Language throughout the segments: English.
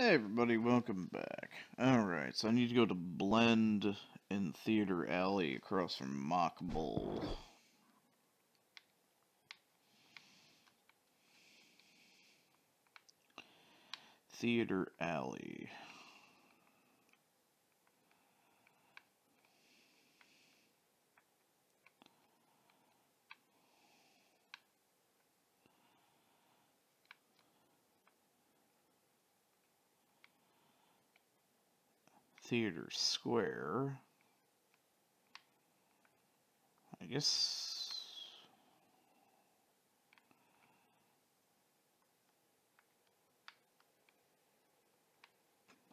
Hey everybody, welcome back. Alright, so I need to go to Blend in Theater Alley across from Mach Bowl. Theater Alley. Theater Square. I guess...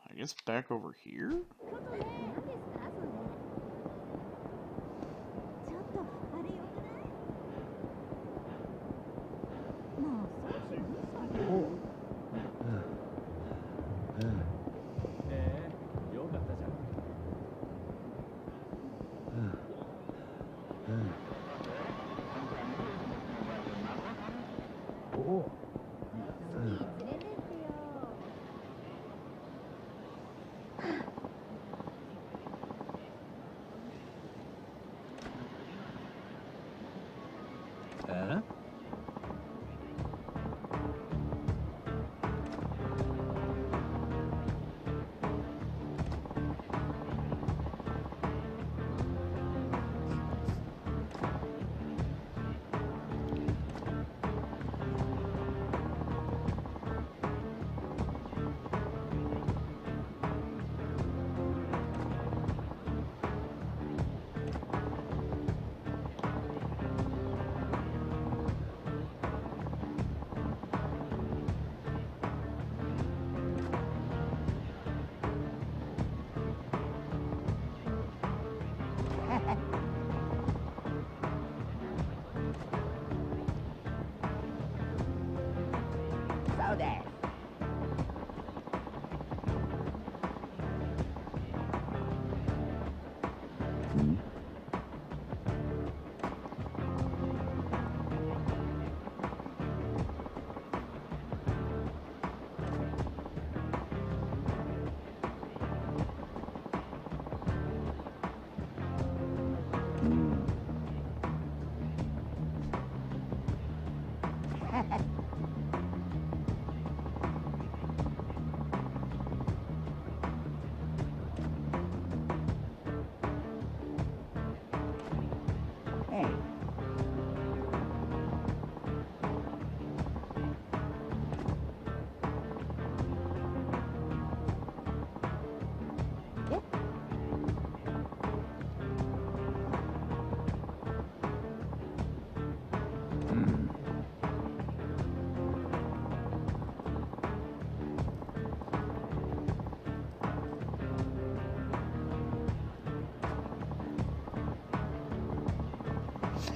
I guess back over here?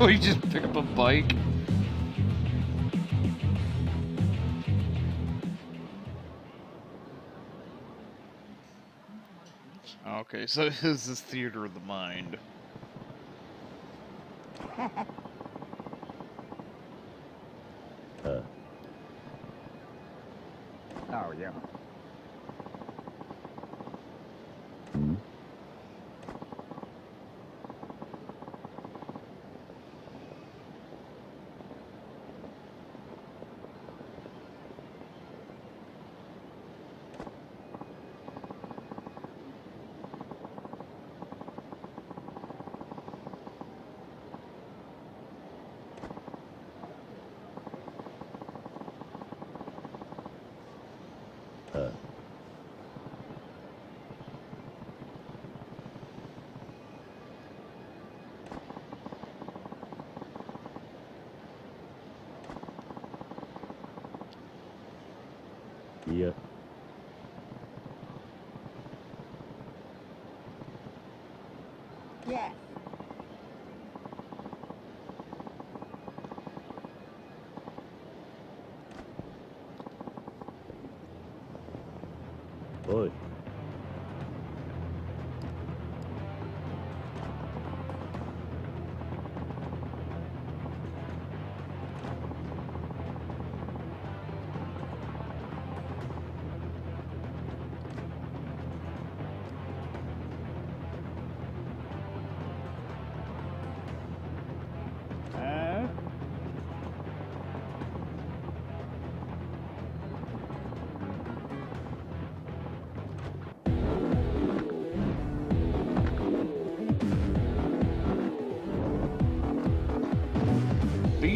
You just pick up a bike? Okay, so this is Theater of the Mind. お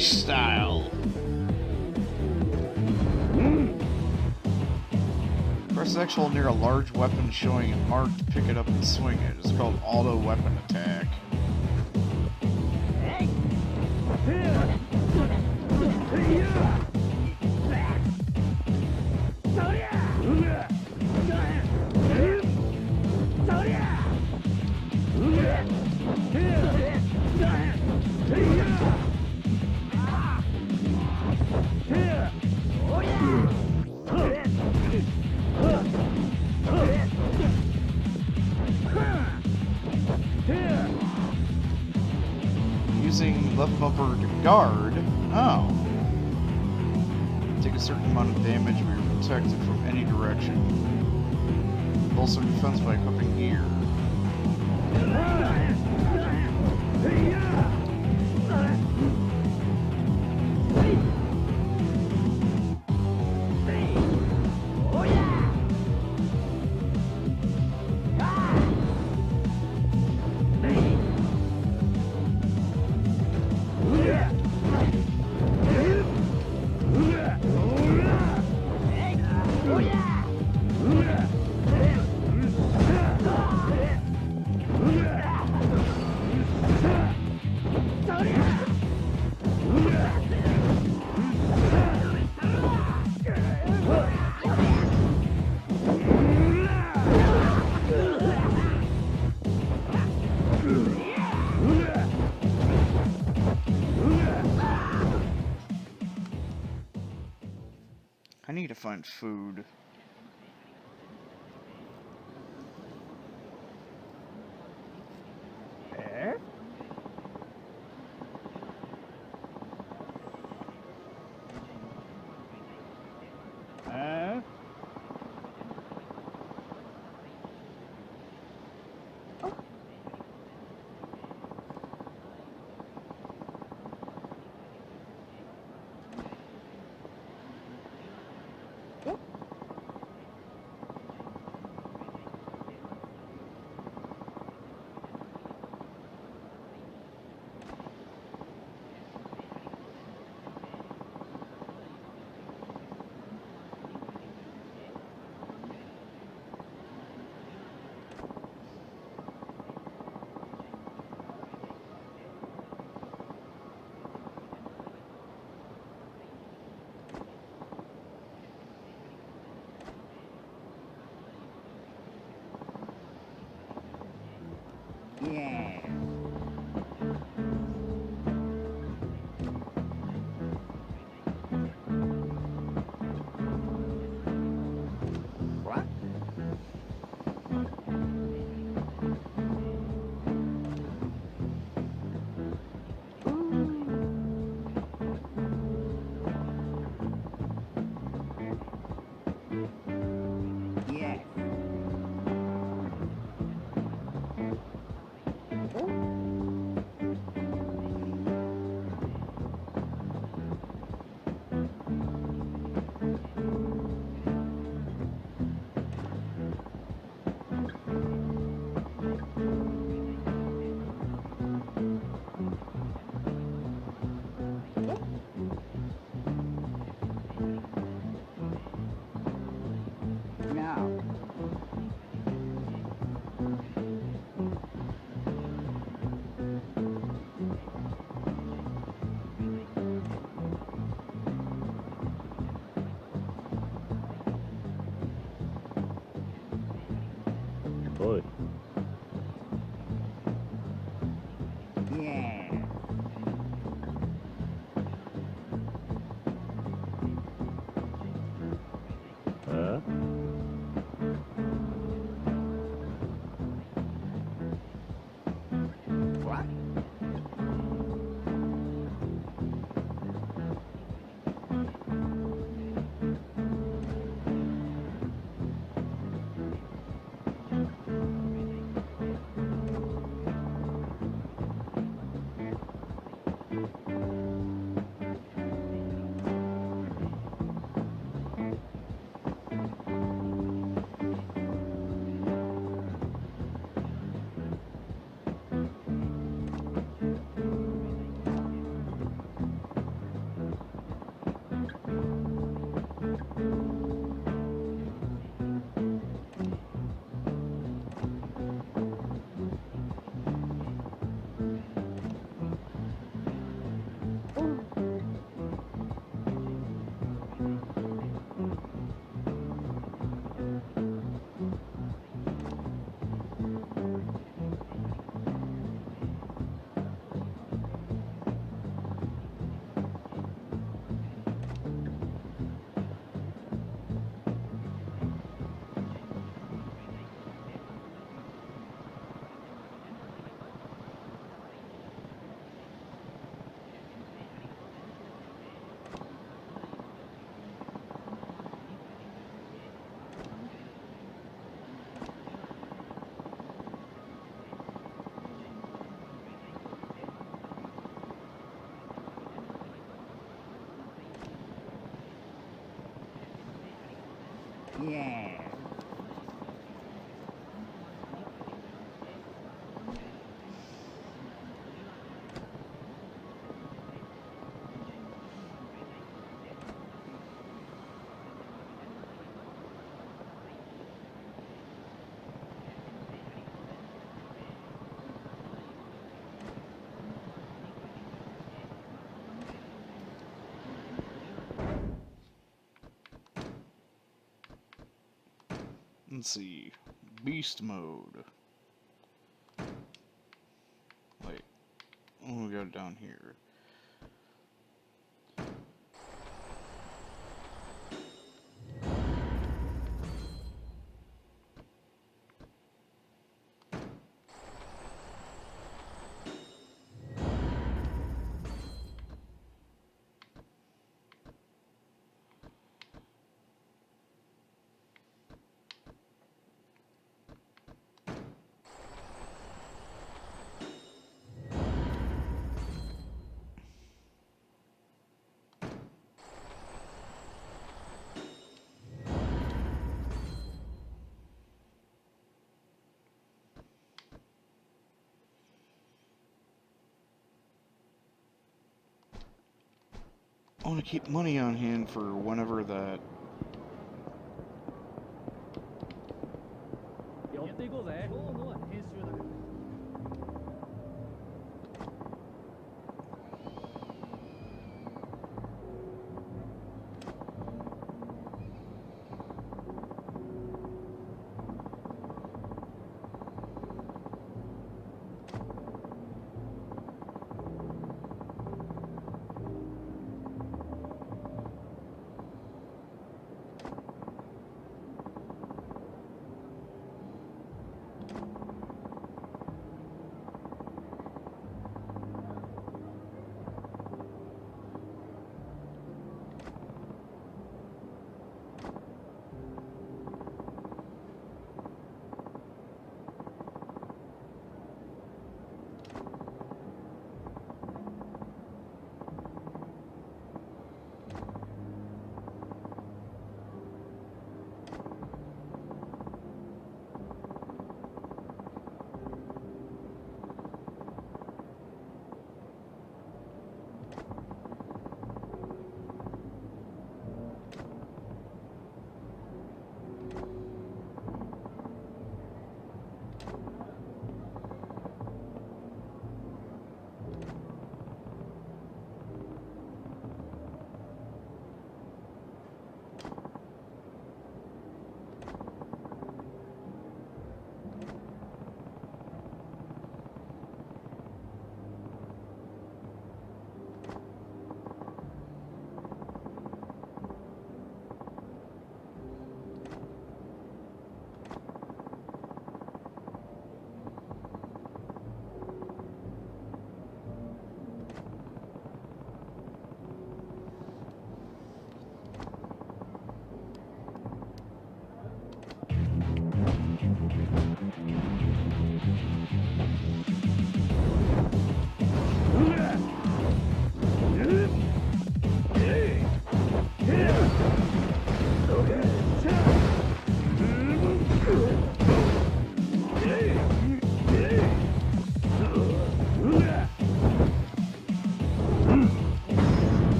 style. Hmm? Press X while near a large weapon showing it marked, pick it up and swing it. It's called auto weapon attack. Find food. Let's see. Beast mode. Wait. Oh, we got down here. I want to keep money on hand for whenever that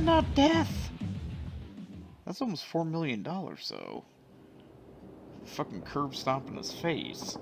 that not death? That's almost four million dollars, though. Fucking curb stomping his face.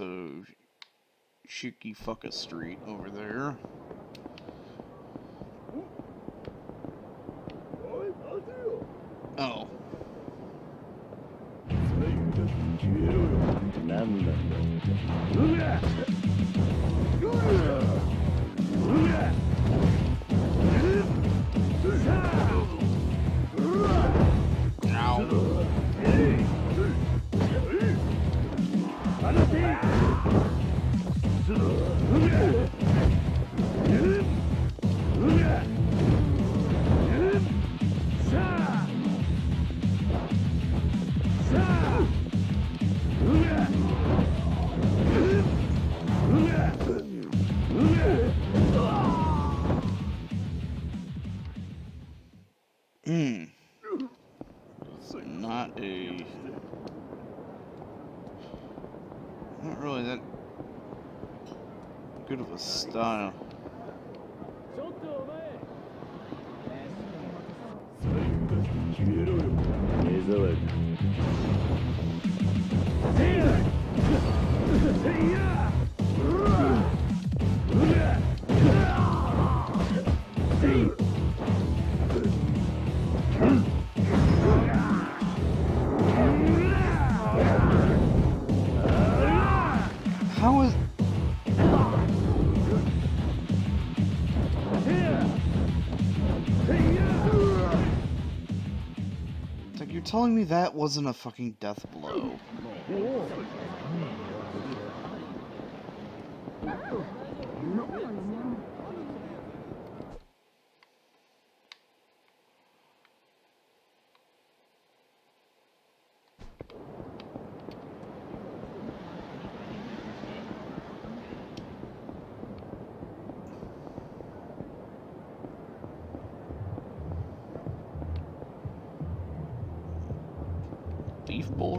So Shichifuku Street over there. Style. Telling me that wasn't a fucking death blow. Bowl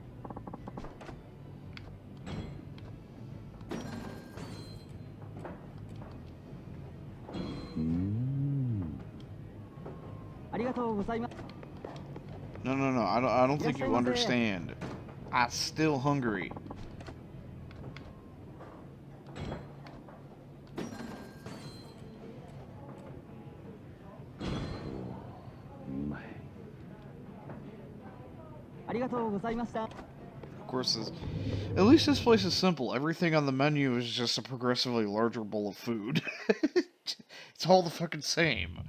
No, no, no. I don't. I don't think you understand. I'm still hungry. Of course, this, at least this place is simple. Everything on the menu is just a progressively larger bowl of food. it's all the fucking same.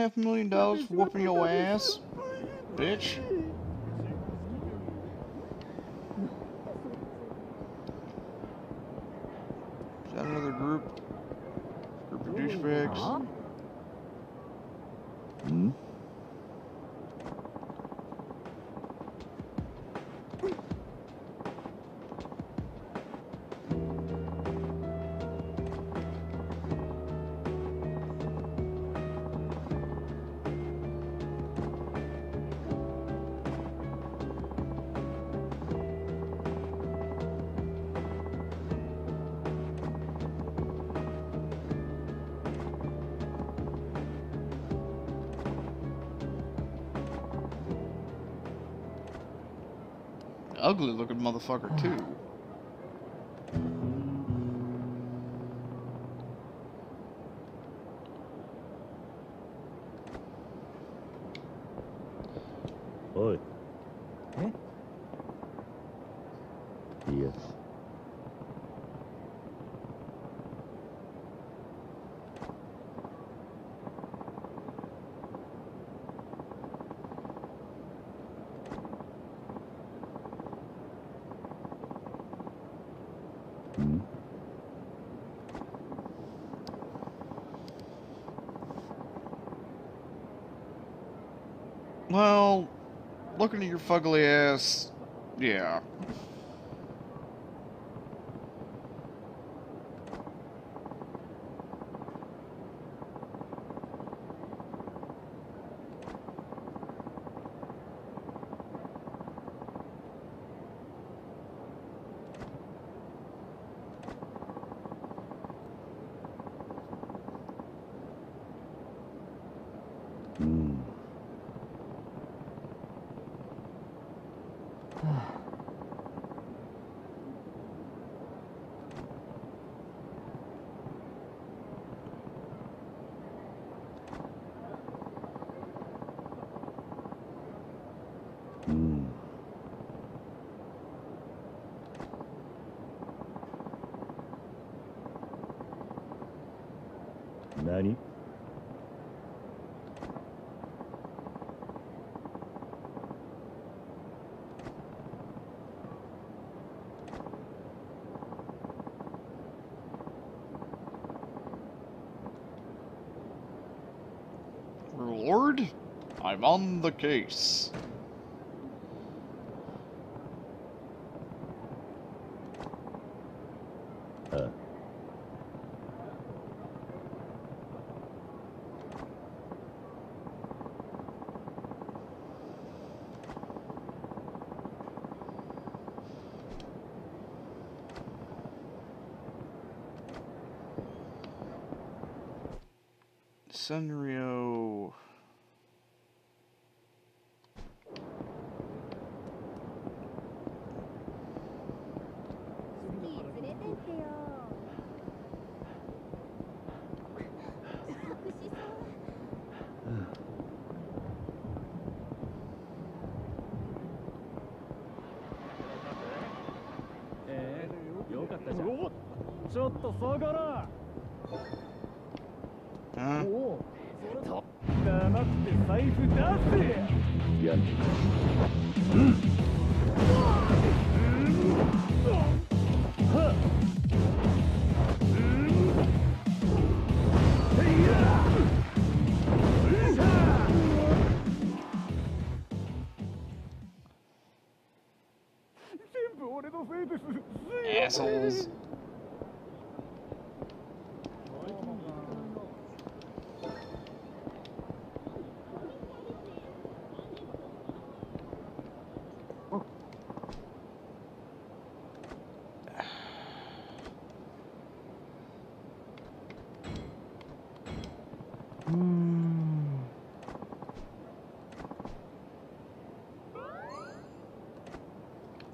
Half a million dollars for whooping your ass, bitch. Ugly looking motherfucker, too. Looking at your fugly ass, yeah. I'm on the case.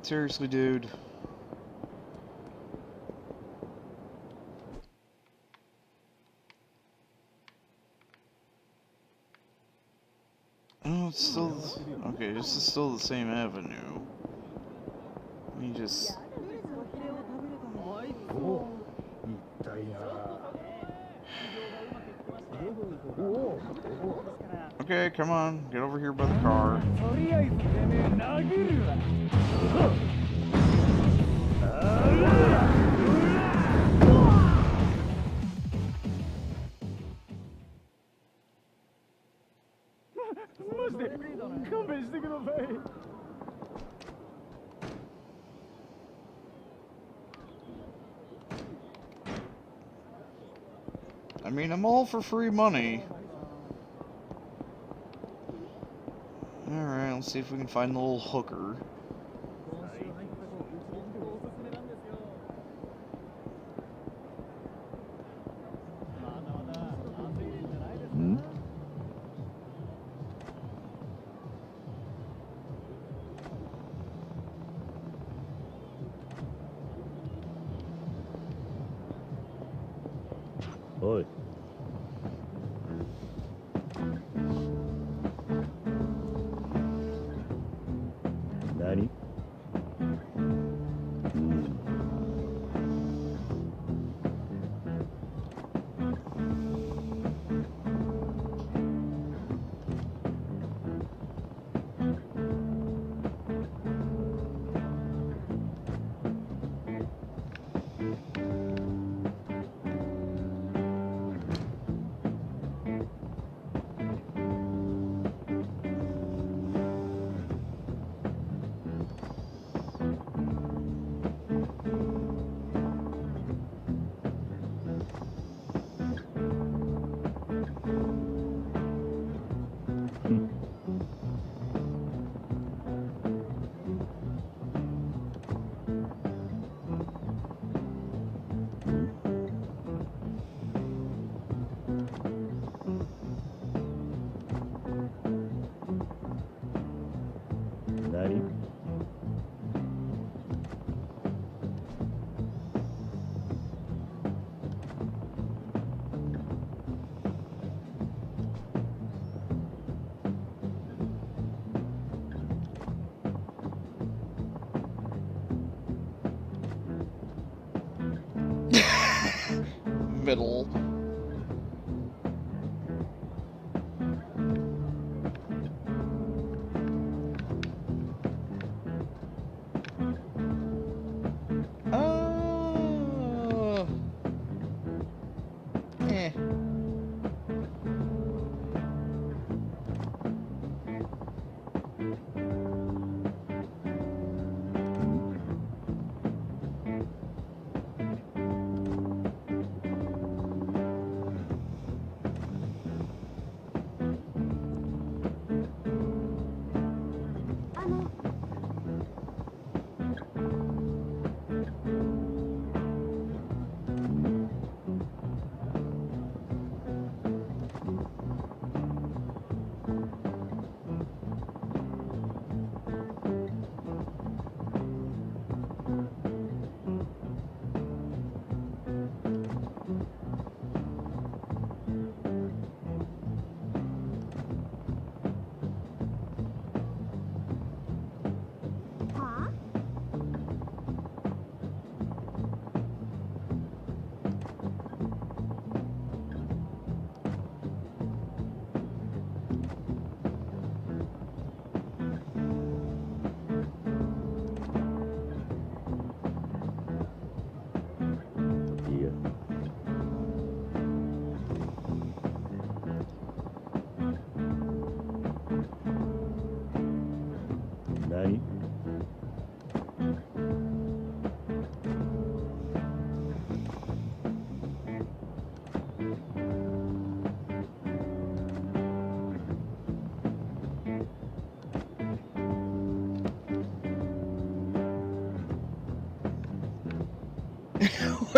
Seriously, dude. Oh, it's still... Okay, this is still the same avenue. Let me just... Okay, come on. Get over here by the car. I mean, I'm all for free money. see if we can find the little hooker.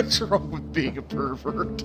What's wrong with being a pervert?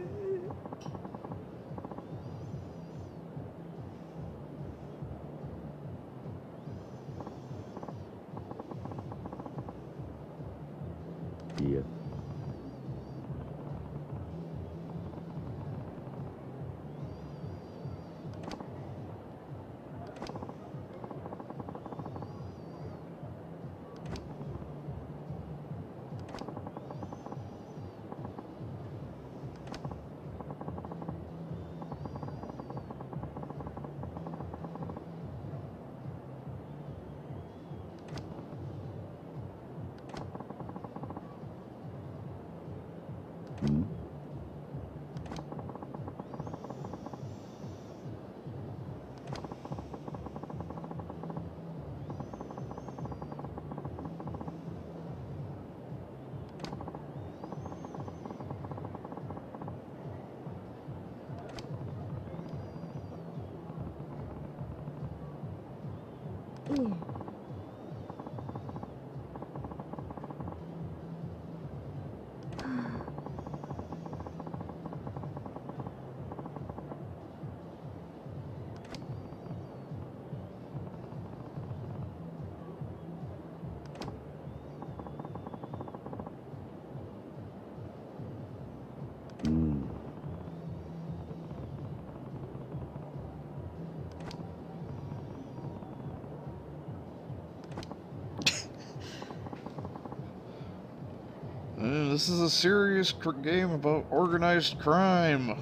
this is a serious game about organized crime.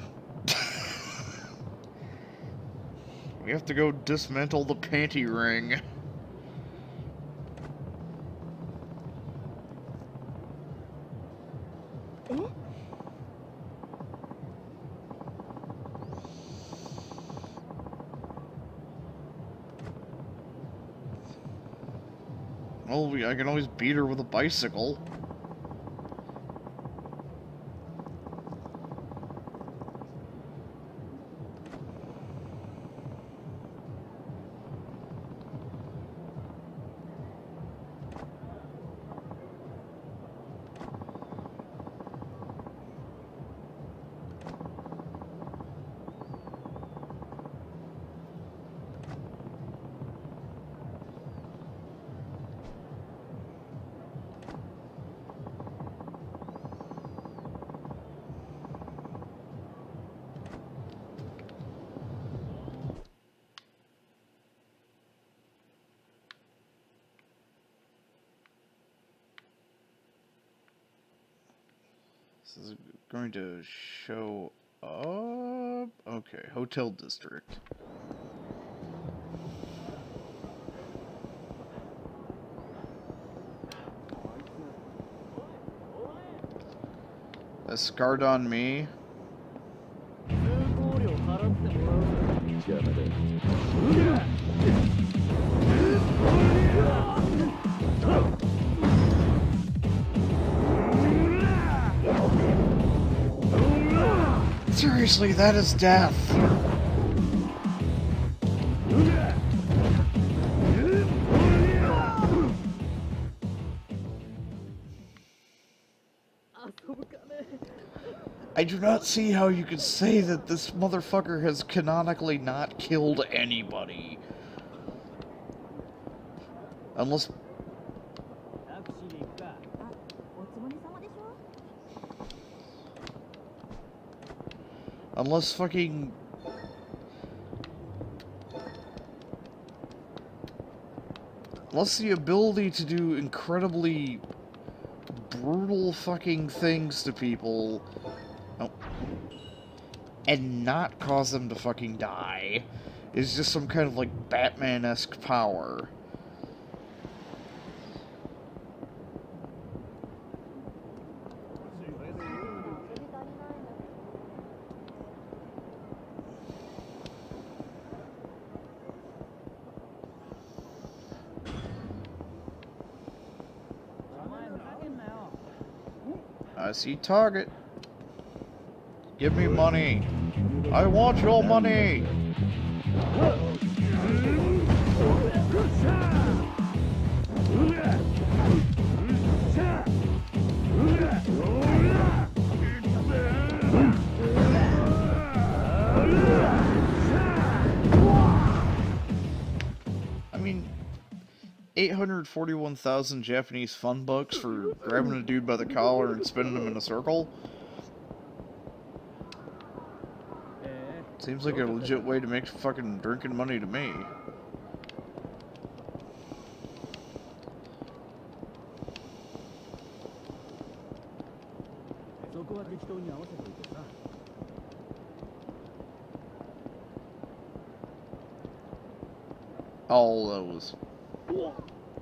we have to go dismantle the panty ring. Well, we, I can always beat her with a bicycle. Hotel District. A scarred on me. 通 Seriously, that is death. I do not see how you could say that this motherfucker has canonically not killed anybody. Unless Unless fucking. Unless the ability to do incredibly brutal fucking things to people. And not cause them to fucking die is just some kind of like Batman esque power. I see target. Give me money. I want your money. 841,000 Japanese fun bucks for grabbing a dude by the collar and spinning him in a circle? Seems like a legit way to make fucking drinking money to me. All those.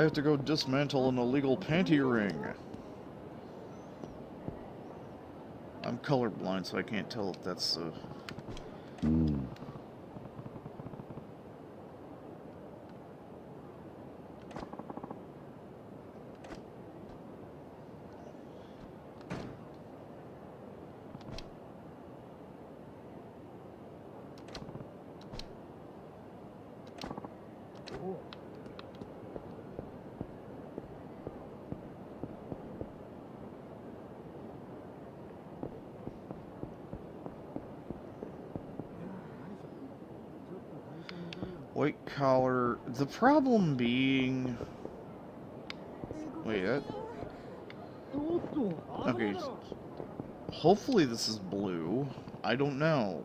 I have to go dismantle an illegal panty ring. I'm colorblind, so I can't tell if that's uh, collar. The problem being... Wait, that... Okay. Hopefully this is blue. I don't know.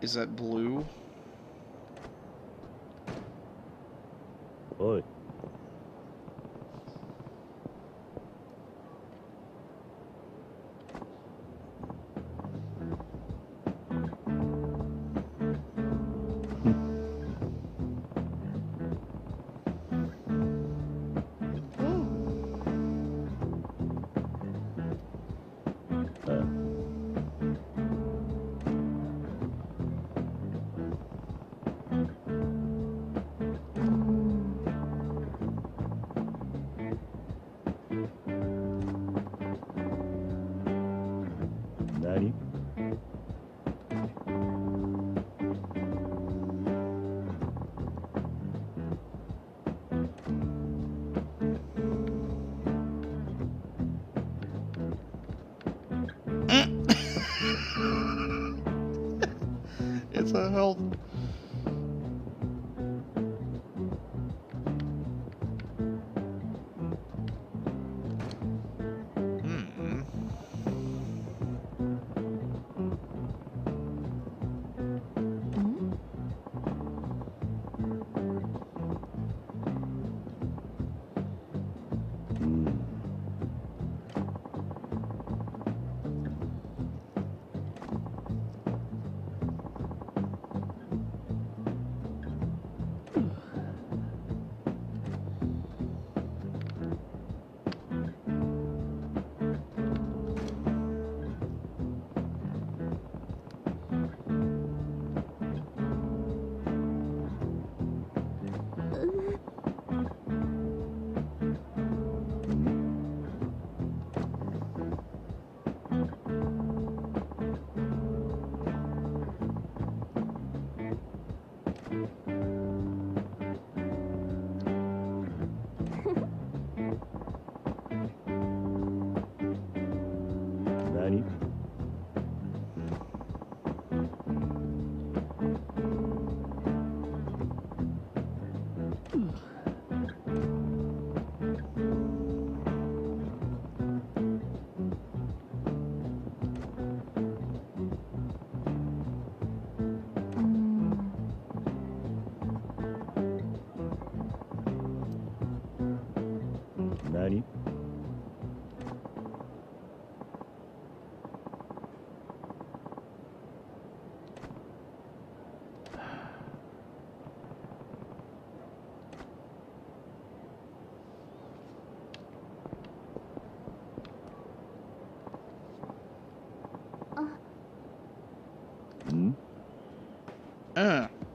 Is that blue? Oi.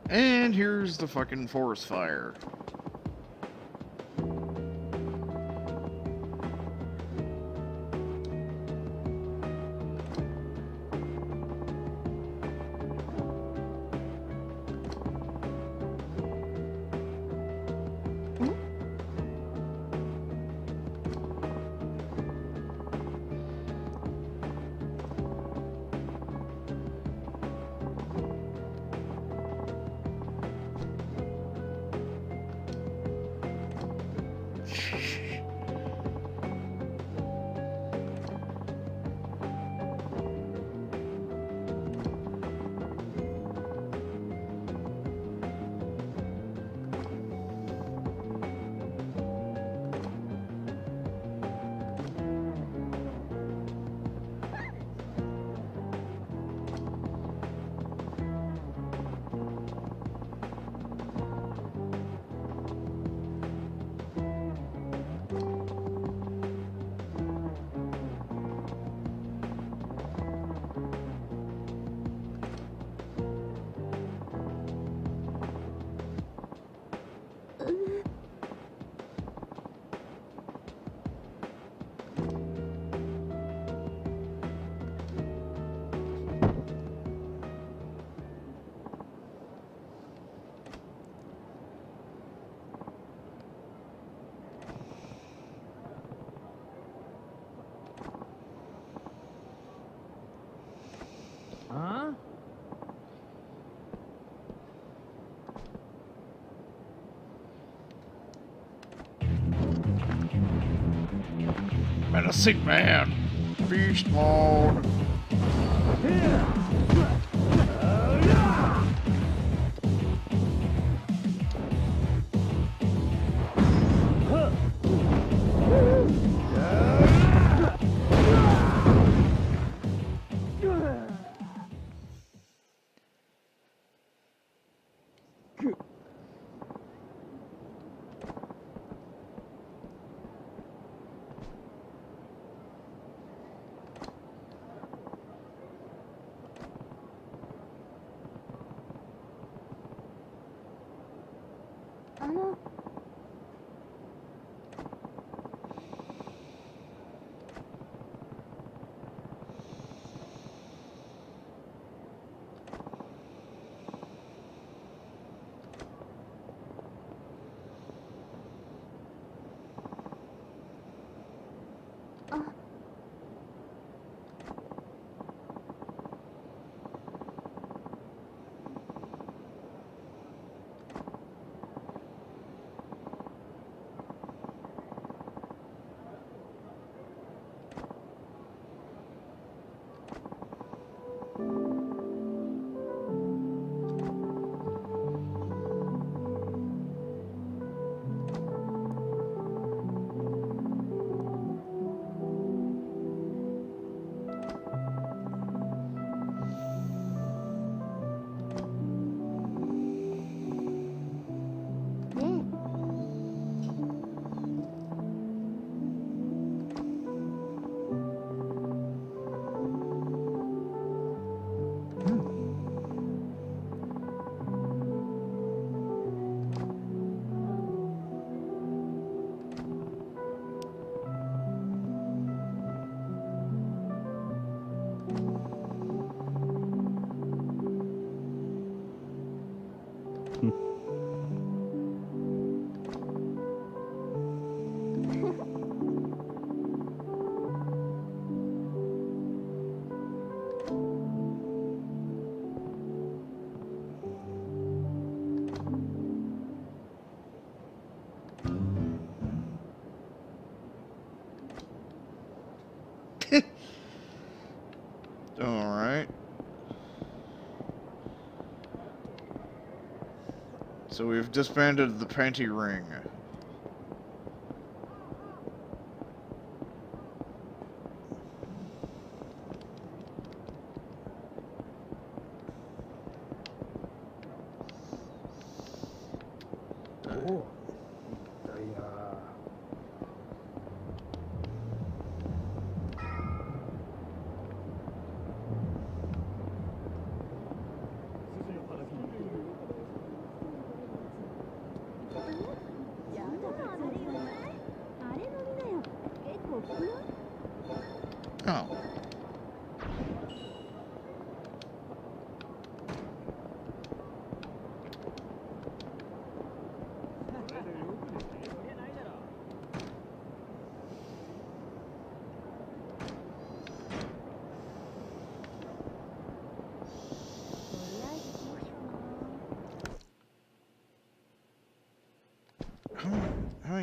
And here's the fucking forest fire. Menacing man. Beast mode. 啊 Alright. So we've disbanded the panty ring.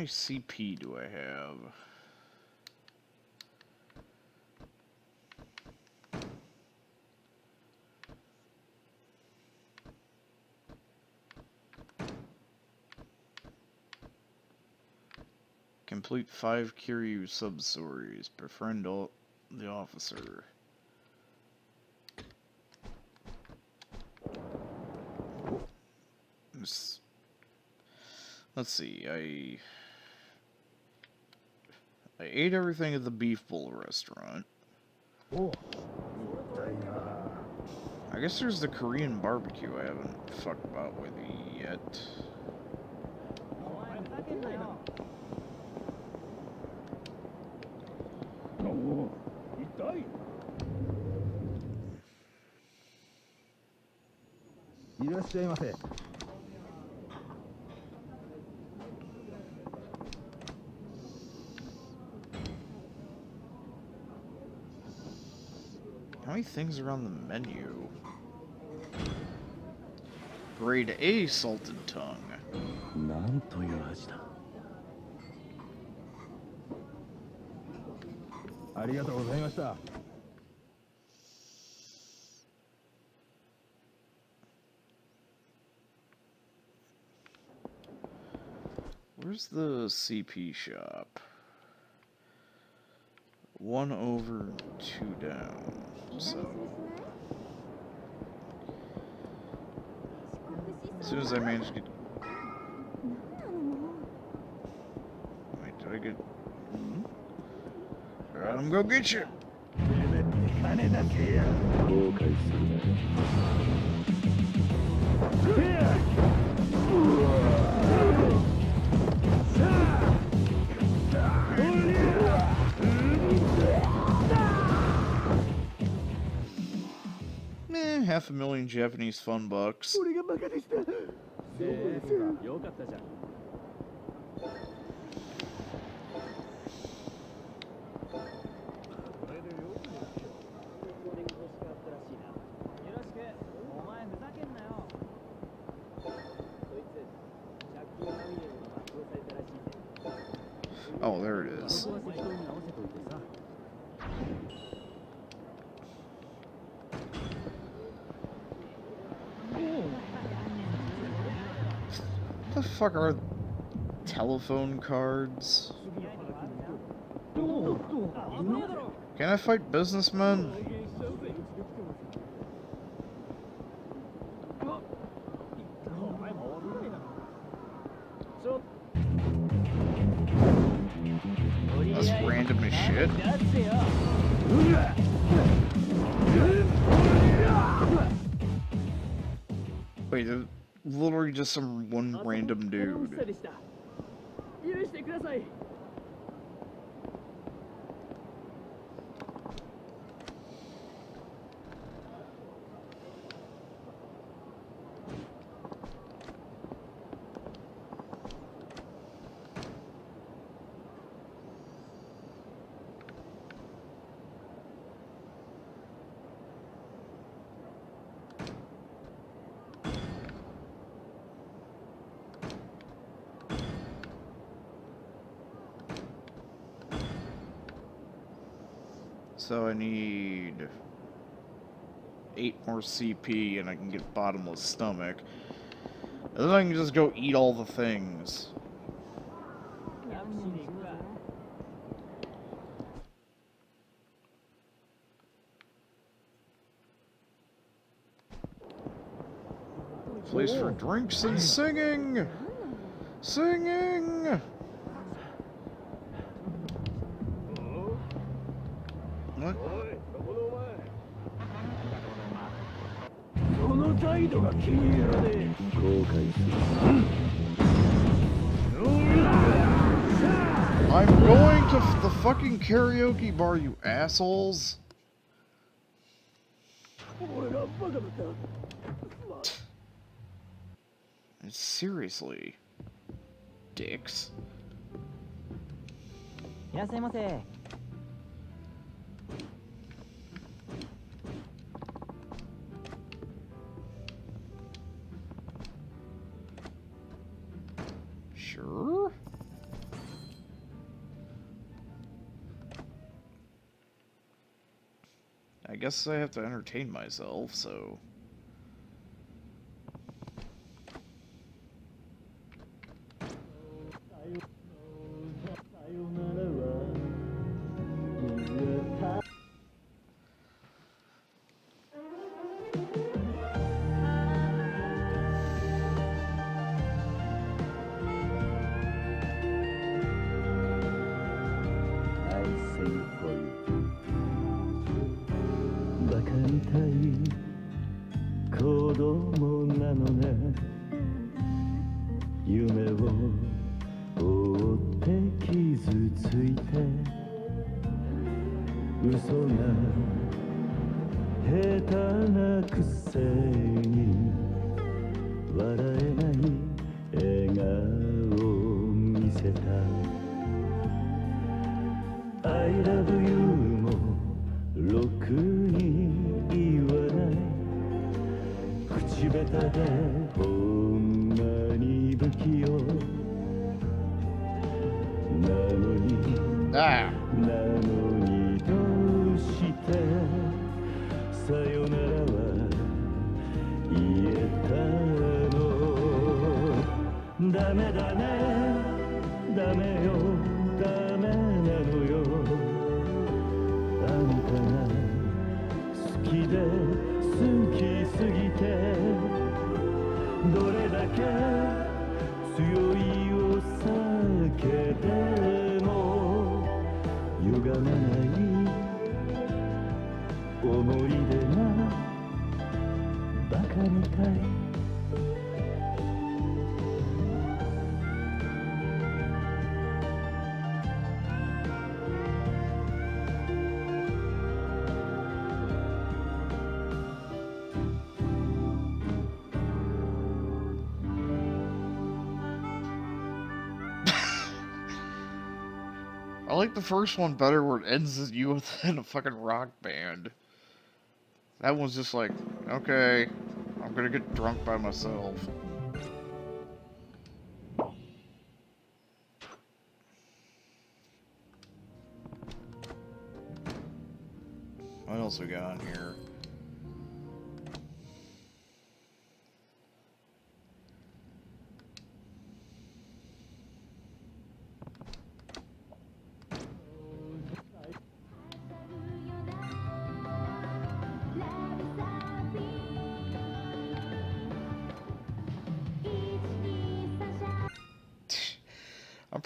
CP do I have? Complete five Kiryu sub-stories. Befriend all the officer. Let's see, I ate everything at the beef bowl restaurant. I guess there's the Korean barbecue I haven't fucked about with yet. Oh, things around the menu? Grade A salted tongue. Where's the CP shop? One over, two down. So, as soon as I manage to get. Wait, did I get. Hmm? Alright, I'm gonna get you! せ half a million Japanese fun bucks. The fuck are telephone cards? Can I fight businessmen? just some one random dude. So I need eight more CP and I can get bottomless stomach. And then I can just go eat all the things. Place for drinks and singing! Singing! I'm going to the fucking karaoke bar, you assholes. Seriously, dicks. Sure. I guess I have to entertain myself, so... ダメだね。ダメよ。ダメなのよ。あんたが好きで好きすぎてどれだけ強いを避けても歪まない思い出がバカみたい。like the first one better where it ends with you in a fucking rock band. That one's just like, okay, I'm gonna get drunk by myself. What else we got on here?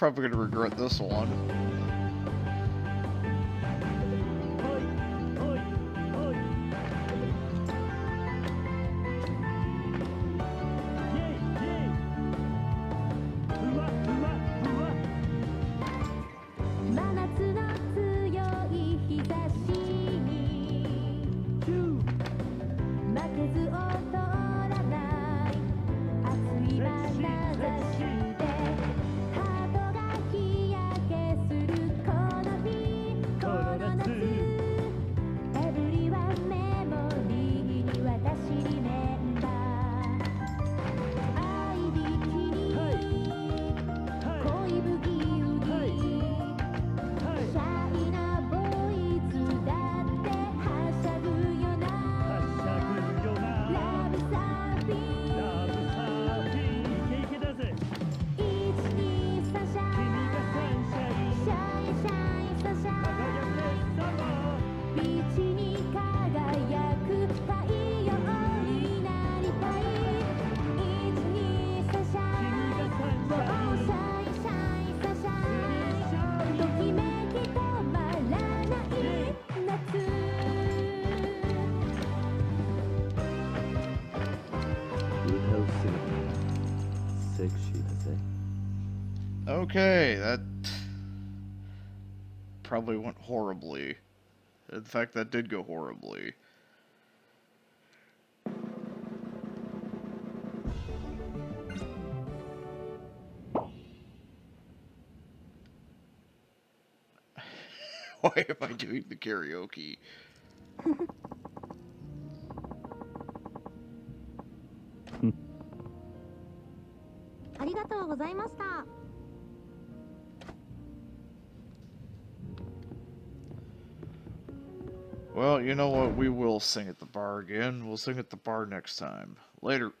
probably going to regret this one. Okay, that probably went horribly. In fact, that did go horribly. Why am I doing the karaoke? Well, you know what? We will sing at the bar again. We'll sing at the bar next time. Later.